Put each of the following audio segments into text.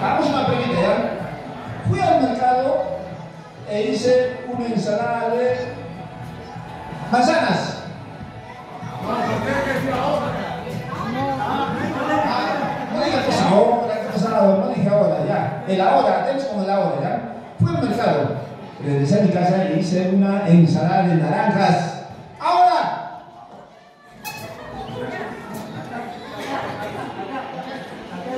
Hagamos una pequeña ya. Fui al mercado e hice una ensalada de manzanas. No digas que ahora, que es ahora, no dije ahora, ya. El ahora, atentos con el ahora, ya. Fui al mercado, regresé a mi casa y hice una ensalada de naranjas. ¡Ahora!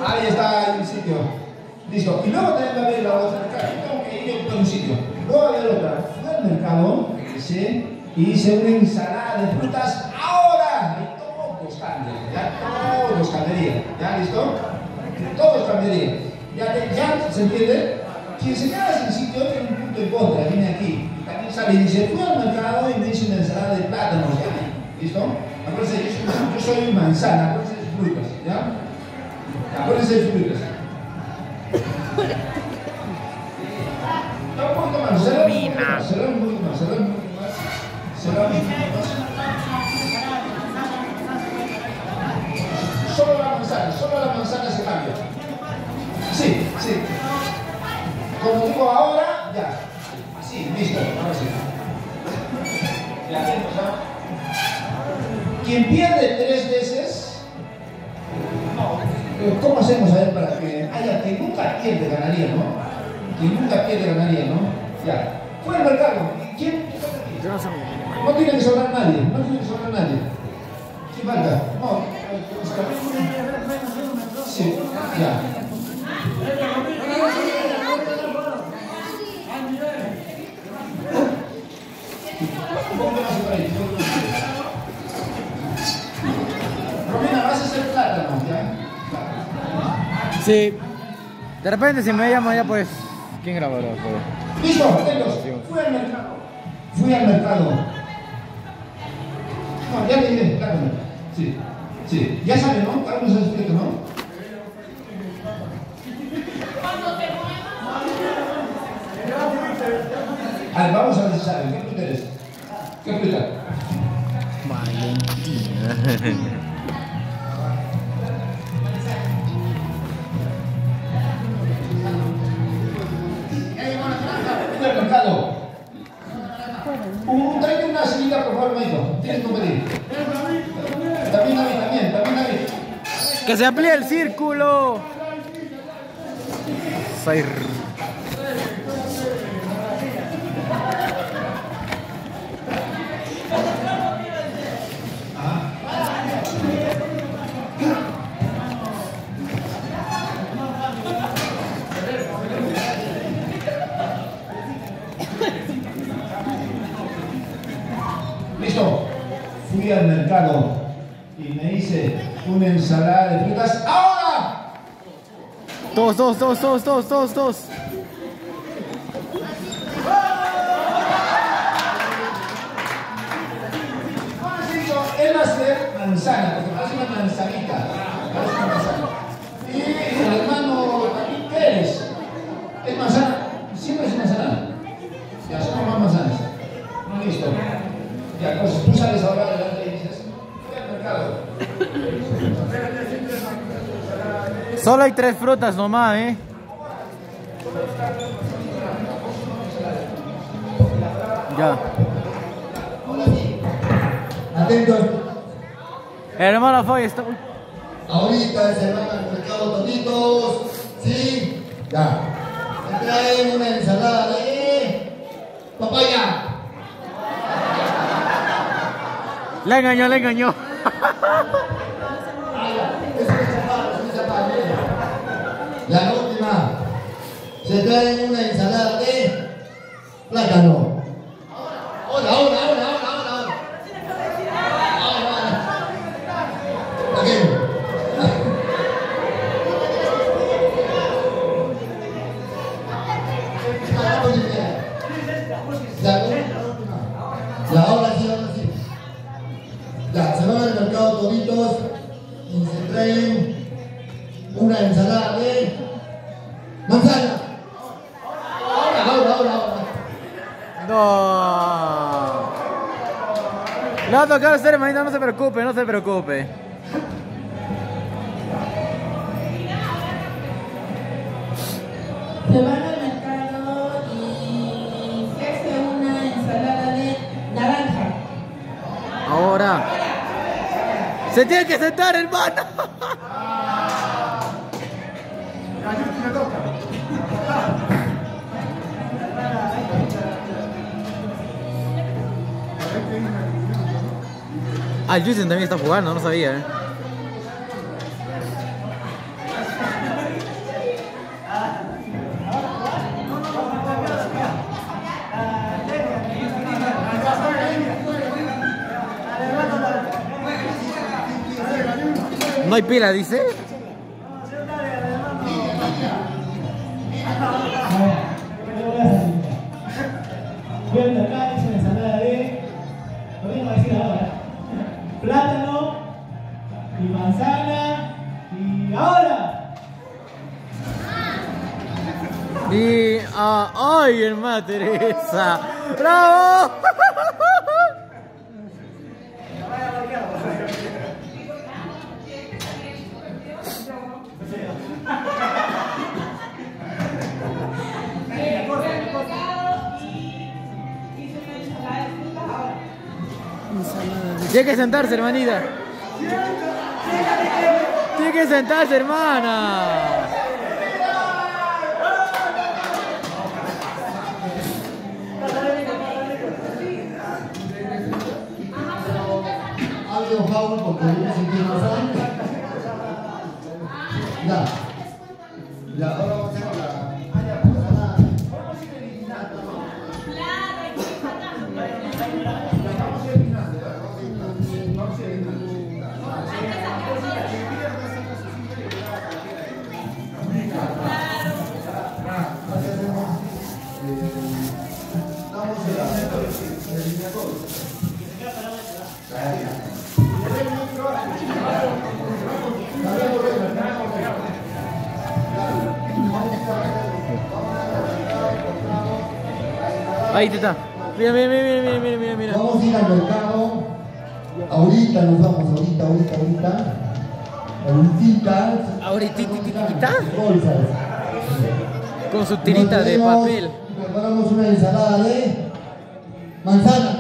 Ahí está el sitio. Listo. Y luego tengo que ver la otra. Tengo que ir a un sitio. Luego a ver otra. Fui al mercado, regresé y hice una ensalada de frutas ahora. Y todos cambian. Ya todos cambiarían. ¿Ya listo? Todos cambiarían. ¿Ya, ya se entiende? Quien se queda sin sitio tiene un punto en contra. Viene aquí. También sale y dice, fui al mercado y me hice una ensalada de plátanos. ¿Ya? ¿Listo? Acuérdense, yo soy, yo soy manzana. Acuérdense de frutas. ¿Ya? Acuérdense de frutas. Solo la manzana, solo la manzana se cambia. Sí, sí. Como digo ahora, ya. Así, listo, ahora sí. Quien pierde tres veces, ¿cómo hacemos a ver para que haya que nunca pierde ganaría, no? Quien nunca pierde ganaría, ¿no? Ya. Fue al mercado. No tiene que sobrar nadie, no tiene que sobrar nadie. ¿Quién falta? No. Sí, ya. Romina, vas a hacer plátano, ¿ya? Sí. De repente si me llama ya pues. ¿Quién grabará? Listo, al mercado. Fui al mercado. No, ya le diré, plátano. Sí, sí. Ya sabe, ¿no? Sabe su plato, ¿no? A ver, vamos a ver si saben. ¿Qué fruta eres? ¿Qué fruta? Valentina. ¡Que se amplíe el círculo! Listo. Fui al mercado y me hice una ensalada de frutas. ¡Ahora! Todos, todos, todos, todos, todos, todos, todos. Solo hay tres frutas nomás, ¿eh? Ya. Atentos, Hermano Foy, está... ahorita se van al mercado toditos, ¿sí? Ya. Me traen una ensalada de papaya. Le engañó, le engañó. Es una chapada, es una chapada. La última, se traen una ensalada de plátano. Tocar a usted, hermanito, no se preocupe, no se preocupe. Se van al mercado y se hace una ensalada de naranja. Ahora. Se tiene que sentar, hermano. Ah, Justin también está jugando, no sabía, eh. No hay pila, dice. ¡Ay, hermana Teresa! ¡Bravo! Tiene que sentarse, hermanita. Tiene que sentarse, hermana. Favor porque yo sentí más. Ya, Ahí te está. Mira, mira, mira, mira, mira, mira. Vamos a ir al mercado. Ahorita nos vamos, ahorita, ahorita, ahorita. Ahorita. Ahorita. Con su tirita de papel. Preparamos una ensalada de manzana.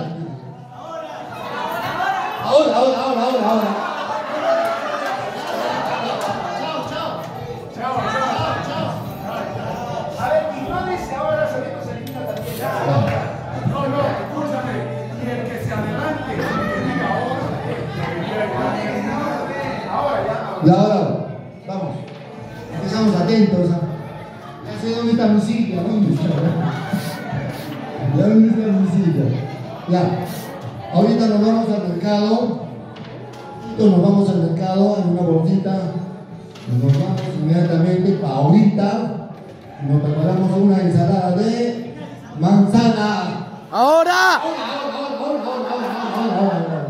Y ahora, vamos. Estamos atentos. ¿ah? Ya sé dónde está. ¿Dónde está? Ya dónde está. Ya. Ahorita nos vamos al mercado. Nos vamos al mercado en una bolsita. Nos vamos inmediatamente para ahorita. Nos preparamos una ensalada de manzana. ¡Ahora! Ahora, ahora, ahora,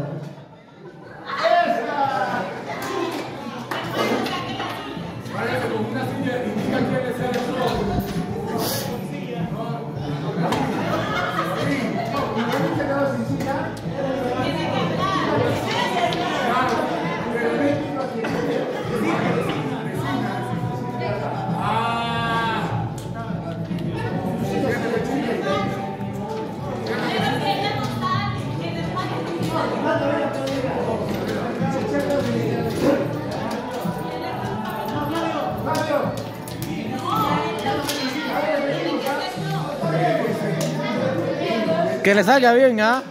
Que le salga bien, ¿ah?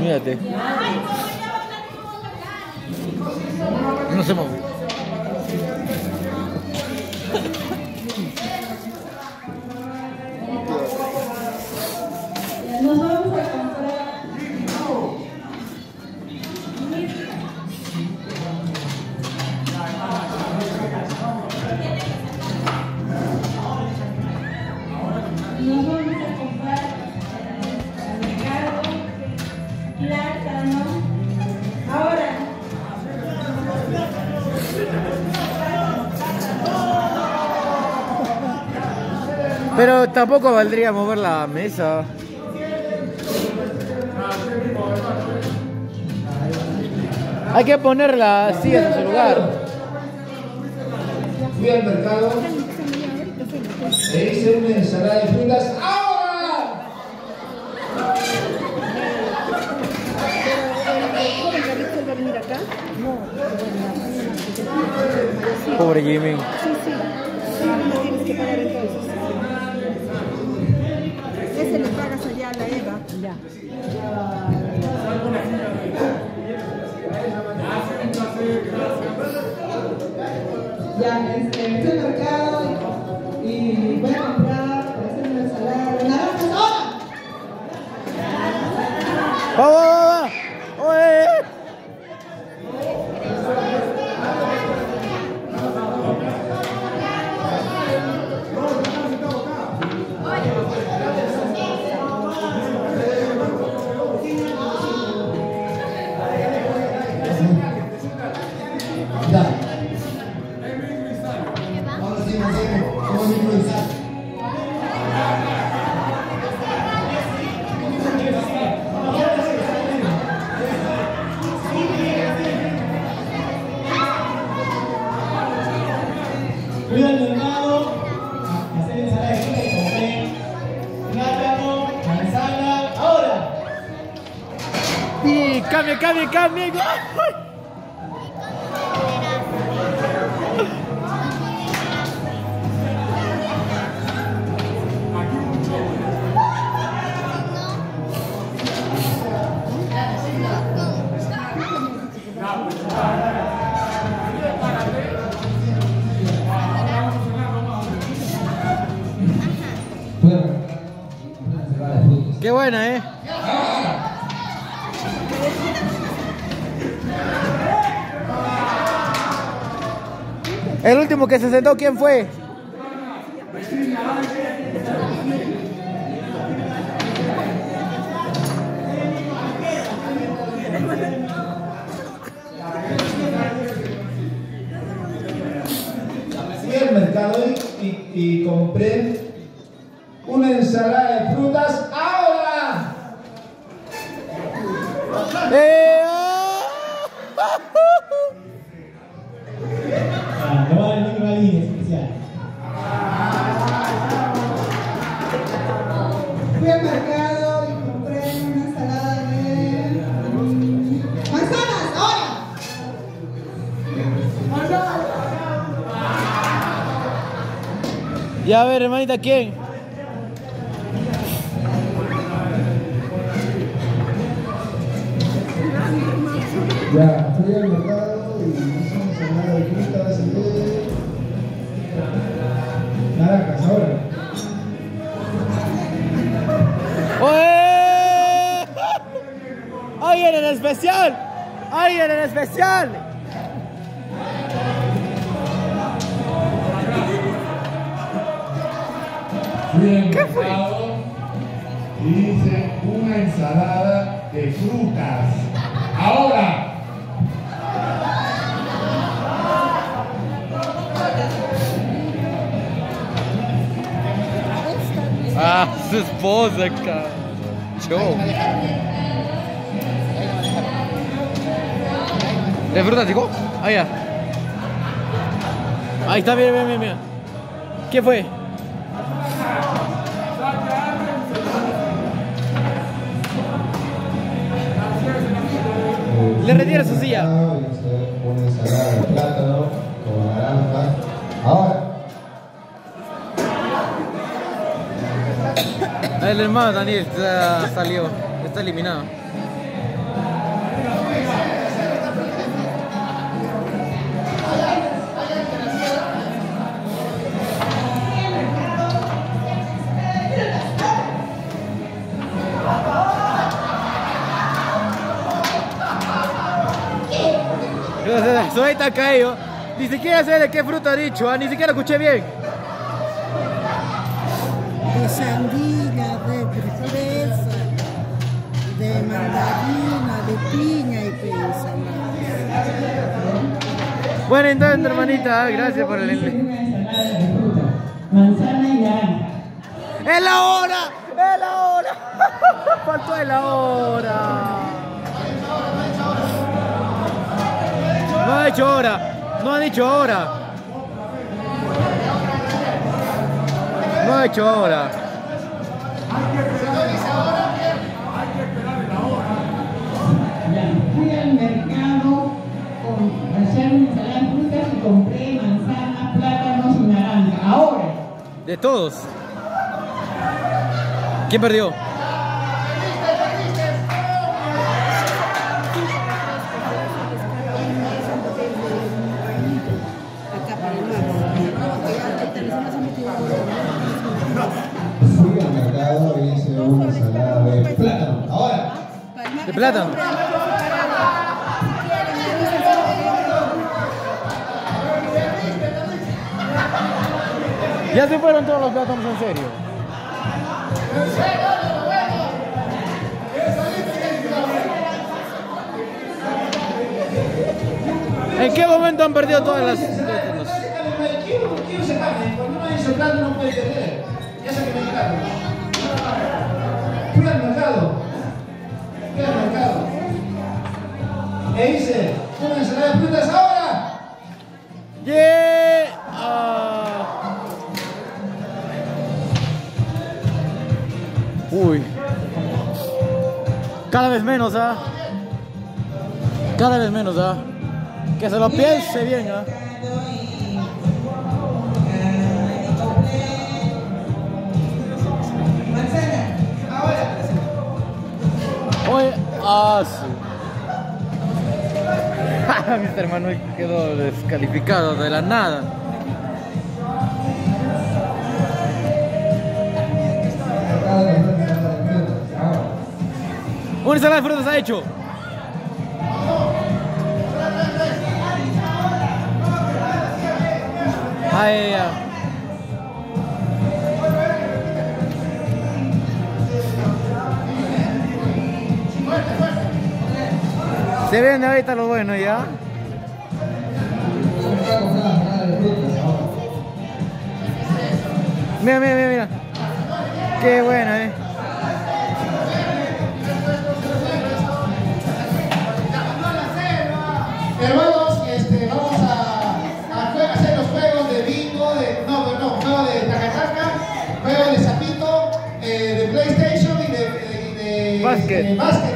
Mírate. No se mueve. Tampoco valdría mover la mesa. Hay que poner las sillas en su lugar. Fui al mercado. E hice una ensalada de frutas. ¡Ahora! Pobre Jimmy. tienes que pagar entonces. Ya. Ya, este, al mercado y, y voy a comprar para hacer una ensalada de naranjas. ¡Ahora! Frutas. ¡Qué buena, eh! El último que se sentó, ¿quién fue? Fui al mercado y, y- y compré Ya a ver, hermanita, ¿quién? Ya, fui al mercado y hice una de de Naranjas, ahora. ¡Oye! ¡Alguien en especial! ¡Alguien en especial! Fui al mercado y hice una ensalada de frutas. Ahora, Ah, su esposa, cara. Show. ¿De fruta, chico? Ahí ya. Ahí está, mira, mira, mira. ¿Qué fue? Le retira su silla. De plátano. Ahora. El hermano Daniel salió, está eliminado. Suelta caído. Ni siquiera sé de qué fruta ha dicho, ah, ni siquiera escuché bien. De sandía, de fresa, de mandarina, de piña y pesa. Bueno, entonces, hermanita, ah, gracias por el. Manzana y. ¡Es la hora! ¡Es la hora! ¡Faltó la hora! Ha dicho hora, no ha dicho hora. hecho ahora. Ya, fui al mercado con, hacer ensalada de frutas y compré manzanas, plátanos y naranja. Ahora, De todos. ¿Quién perdió? De plátano. Ya se fueron todos los plátanos en serio. ¿En qué momento han perdido todas las plátanos? E hice una ensalada de frutas ahora. Yeah. Ah. Uy. Cada vez menos, ¿ah? Cada vez menos, ¿ah? Que se lo piense bien, ¿ah? Oye, ah. Mr. Manuel quedó descalificado de la nada. De ensalada de frutas. Ha hecho. Ay, ya. Se viene ahorita lo bueno ya. Mira, mira, mira, mira. Qué buena, eh. Hermanos, este, vamos a, hacer los juegos de bingo, de, no, no, juego de tacataca, juego de zapito, eh, de PlayStation y de, de, de- de básquet.